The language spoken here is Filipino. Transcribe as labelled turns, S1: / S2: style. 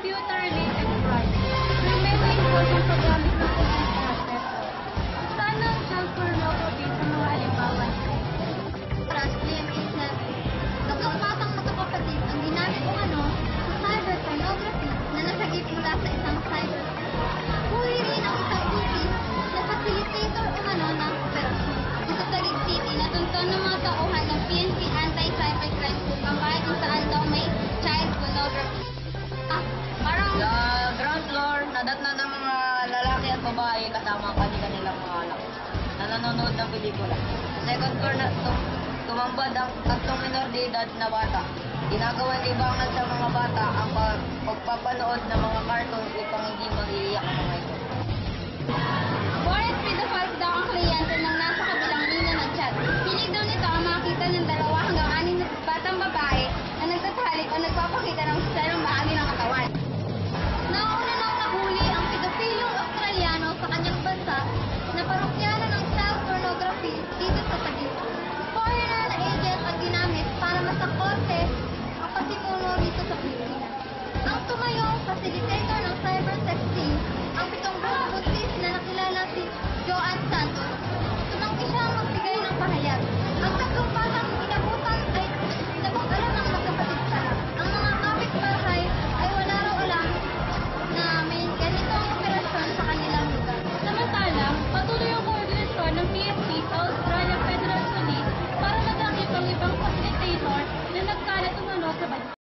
S1: computer-related crime. Remaining po yung
S2: floor, nadatnan ng mga lalaki at babae kasama ang kanilang mga anak na nanonood ng pelikula. Second floor, na, tum- tumambad ang tatlong minor de edad na bata. Ginagawa libangan sa mga bata ang pag- pagpapanood ng mga cartoon upang hindi mag-iiyak
S3: sa korte ang pasimuno dito sa Pilipinas. Ang tumayo facilitator ng cyber sex